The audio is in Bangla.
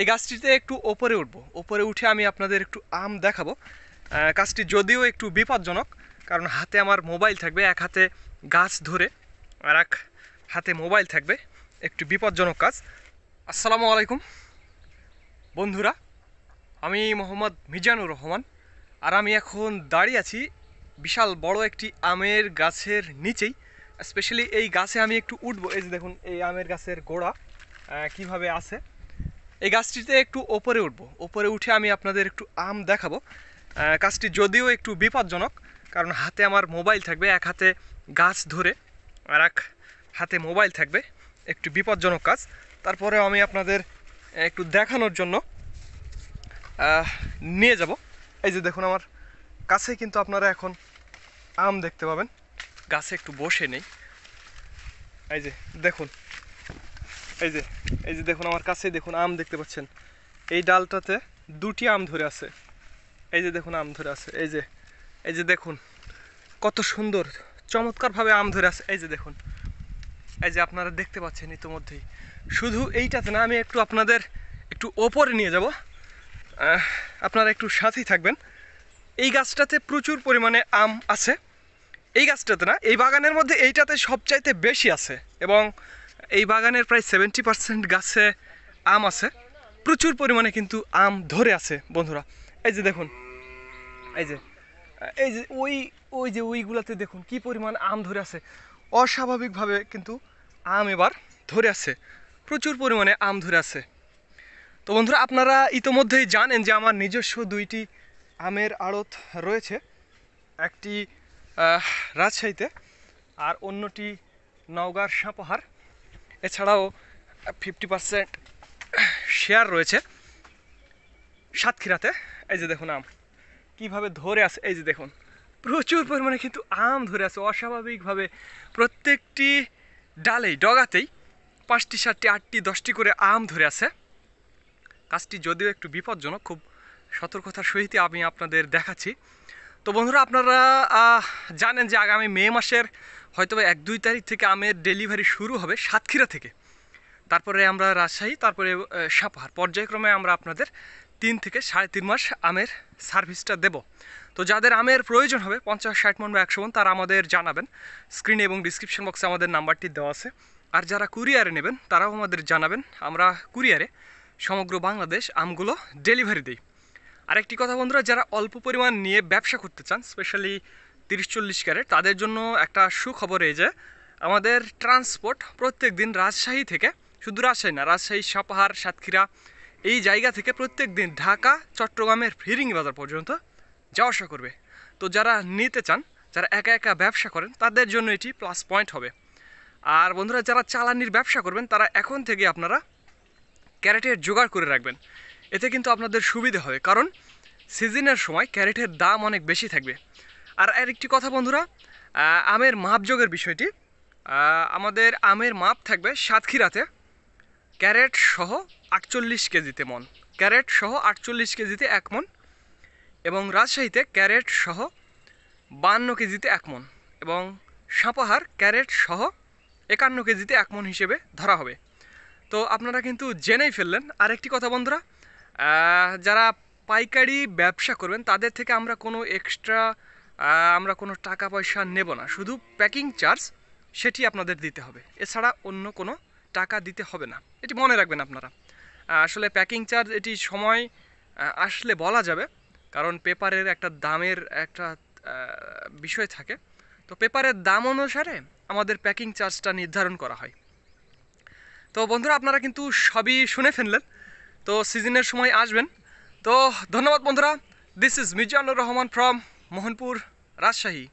এই গাছটিতে একটু ওপরে উঠবো। ওপরে উঠে আমি আপনাদের একটু আম দেখাবো। গাছটি যদিও একটু বিপজ্জনক, কারণ হাতে আমার মোবাইল থাকবে, এক হাতে গাছ ধরে আর এক হাতে মোবাইল থাকবে। একটু বিপজ্জনক কাজ। আসসালামু আলাইকুম। বন্ধুরা, আমি মোহাম্মদ মিজানুর রহমান আর আমি এখন দাঁড়িয়ে আছি বিশাল বড় একটি আমের গাছের নিচেই। স্পেশালি এই গাছে আমি একটু উঠবো। এই যে দেখুন, এই আমের গাছের গোড়া কীভাবে আছে। এই গাছটিতে একটু ওপরে উঠবো। ওপরে উঠে আমি আপনাদের একটু আম দেখাবো। গাছটি যদিও একটু বিপজ্জনক, কারণ হাতে আমার মোবাইল থাকবে, এক হাতে গাছ ধরে আর এক হাতে মোবাইল থাকবে। একটু বিপজ্জনক কাজ। তারপরেও আমি আপনাদের একটু দেখানোর জন্য নিয়ে যাব। এই যে দেখুন আমার কাছে কিন্তু আপনারা এখন আম দেখতে পাবেন। গাছে একটু বসে নেই। এই যে দেখুন এই যে এই যে দেখুন আমার কাছেই দেখুন আম দেখতে পাচ্ছেন। এই ডালটাতে দুটি আম ধরে আছে। এই যে দেখুন আম ধরে আছে। এই যে এই যে দেখুন, কত সুন্দর, চমৎকারভাবে আম ধরে আছে। এই যে দেখুন, এই যে আপনারা দেখতে পাচ্ছেন ইতিমধ্যেই। শুধু এইটাতে না, আমি একটু আপনাদের একটু ওপরে নিয়ে যাব। আপনারা একটু সাথেই থাকবেন। এই গাছটাতে প্রচুর পরিমাণে আম আছে। এই গাছটাতে না, এই বাগানের মধ্যে এইটাতে সবচাইতে বেশি আছে। এবং এই বাগানের প্রায় সেভেন্টি পার্সেন্ট গাছে আম আছে। প্রচুর পরিমাণে কিন্তু আম ধরে আছে, বন্ধুরা। এই যে দেখুন, এই যে এই যে ওই ওই যে ওইগুলাতে দেখুন কি পরিমাণ আম ধরে আছে। অস্বাভাবিকভাবে কিন্তু আম এবার ধরে আছে। প্রচুর পরিমাণে আম ধরে আছে। তো বন্ধুরা, আপনারা ইতোমধ্যেই জানেন যে আমার নিজস্ব দুইটি আমের আড়ত রয়েছে। একটি রাজশাহীতে আর অন্যটি নওগাঁর সাঁপাহার এছাড়াও ফিফটি পার্সেন্ট শেয়ার রয়েছে সাতক্ষীরাতে। এই যে দেখুন আম, কীভাবে ধরে আছে, এই যে দেখুন, প্রচুর পরিমাণে কিন্তু আম ধরে আছে। অস্বাভাবিকভাবে প্রত্যেকটি ডালেই, ডগাতেই পাঁচটি, সাতটি, আটটি, দশটি করে আম ধরে আছে। কাজটি যদিও একটু বিপজ্জনক, খুব সতর্কতার সহিত আমি আপনাদের দেখাচ্ছি। তো বন্ধুরা, আপনারা জানেন যে আগামী মে মাসের হয়তো এক, দুই তারিখ থেকে আমের ডেলিভারি শুরু হবে সাতক্ষীরা থেকে। তারপরে আমরা রাজশাহী, তারপরে সাপাহার। পর্যায়ক্রমে আমরা আপনাদের তিন থেকে সাড়ে তিন মাস আমের সার্ভিসটা দেব। তো যাদের আমের প্রয়োজন হবে, পঞ্চাশ, ষাট মন বা একশো মন, তারা আমাদের জানাবেন। স্ক্রিনে এবং ডিসক্রিপশন বক্সে আমাদের নাম্বারটি দেওয়া আছে। আর যারা কুরিয়ারে নেবেন, তারাও আমাদের জানাবেন। আমরা কুরিয়ারে সমগ্র বাংলাদেশ আমগুলো ডেলিভারি দিই। আরেকটি কথা বন্ধুরা, যারা অল্প পরিমাণ নিয়ে ব্যবসা করতে চান স্পেশালি তিরিশ চল্লিশ ক্যারেট। তাদের জন্য একটা সুখবর এই যে, আমাদের ট্রান্সপোর্ট প্রত্যেক দিন রাজশাহী থেকে, শুধু রাজশাহী না, রাজশাহী, সাপাহার, সাতক্ষীরা, এই জায়গা থেকে প্রত্যেক দিন ঢাকা, চট্টগ্রামের ফিরিঙ্গি বাজার পর্যন্ত যাওয়া আসা করবে। তো যারা নিতে চান, যারা একা একা ব্যবসা করেন, তাদের জন্য এটি প্লাস পয়েন্ট হবে। আর বন্ধুরা, যারা চালানির ব্যবসা করবেন, তারা এখন থেকে আপনারা ক্যারেটের জোগাড় করে রাখবেন। এতে কিন্তু আপনাদের সুবিধা হবে। কারণ, সিজনের সময় ক্যারেটের দাম অনেক বেশি থাকবে। আর আরেকটি কথা বন্ধুরা আমের মাপযোগের বিষয়টি। আমাদের আমের মাপ থাকবে সাতক্ষীরাতে। ক্যারেট সহ আটচল্লিশ কেজিতে মন। ক্যারেট সহ আটচল্লিশ কেজিতে এক মন এবং রাজশাহীতে ক্যারেট সহ বান্ন কেজিতে এক মন এবং সাপাহার ক্যারেট সহ একান্ন কেজিতে এক মন হিসেবে ধরা হবে। তো আপনারা কিন্তু জেনেই ফেললেন। আরেকটি কথা বন্ধুরা যারা পাইকারি ব্যবসা করবেন, তাদের থেকে আমরা কোনো এক্সট্রা আমরা কোনো টাকা পয়সা নেব না। শুধু প্যাকিং চার্জ সেটি আপনাদের দিতে হবে। এছাড়া অন্য কোনো টাকা দিতে হবে না। এটি মনে রাখবেন আপনারা। আসলে প্যাকিং চার্জ এটি সময় আসলে বলা যাবে, কারণ পেপারের একটা দামের একটা বিষয় থাকে। তো পেপারের দাম অনুসারে আমাদের প্যাকিং চার্জটা নির্ধারণ করা হয়। তো বন্ধুরা, আপনারা কিন্তু সবই শুনে ফেললেন। তো সিজনের সময় আসবেন। তো ধন্যবাদ বন্ধুরা। This is Mizanur Rahman from Mohanpur Rajshahi